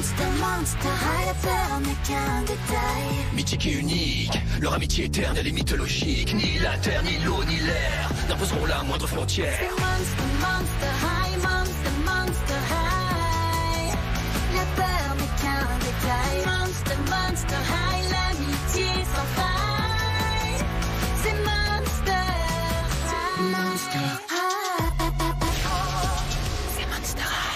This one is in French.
monstre, monstre, à la peur n'est qu'un détail. Mythique et unique, leur amitié éternelle et mythologique. Ni la terre, ni l'eau, ni l'air n'imposeront la moindre frontière. C'est monstre, monstre, high, monstre, monstre, high. La peur n'est qu'un détail. Monstre, monstre, high, l'amitié sans faille. C'est monstre, high. Monster high. C'est monstre high.